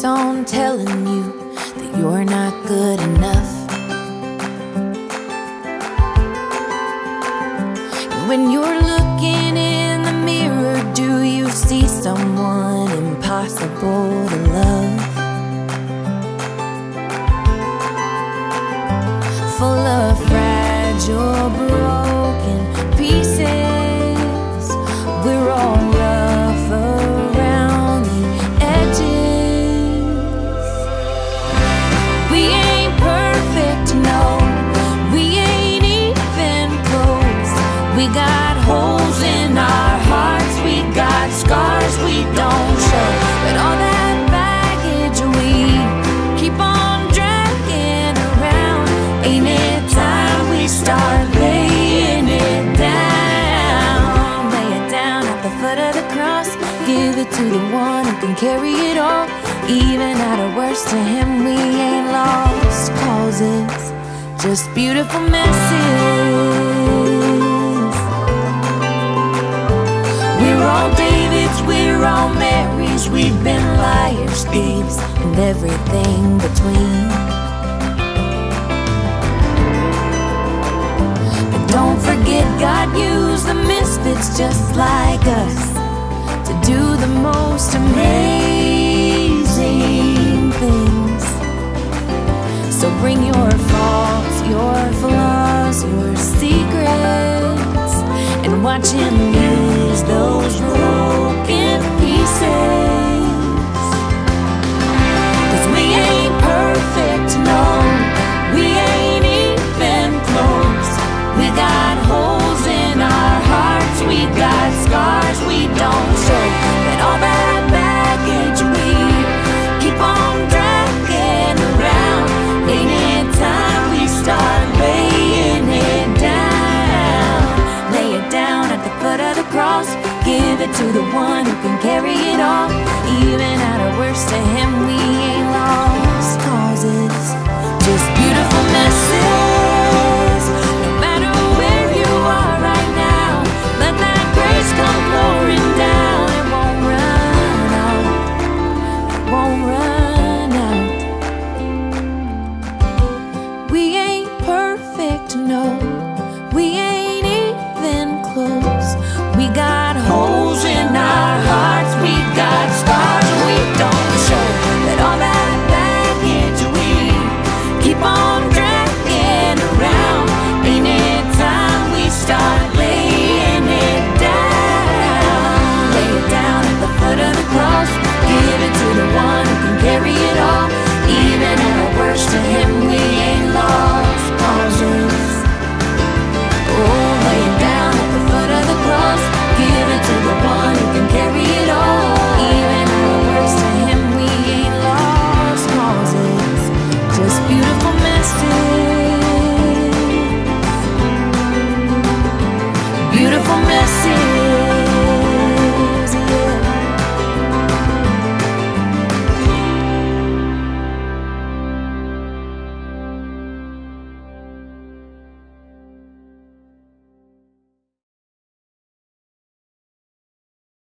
keeps on telling you that you're not good enough. When you're looking in the mirror, do you see someone impossible to love? Full of fragile, broken pieces. We got holes in our hearts. We got scars we don't show. But all that baggage we keep on dragging around. Ain't it time we start laying it down? Lay it down at the foot of the cross. Give it to the one who can carry it all. Even at our worst, to him we ain't lost causes. Just beautiful messes. We've been liars, thieves, and everything between. But don't forget, God used the misfits just like us to do the most amazing things. So bring your faults, your flaws, your secrets, and watch Him the one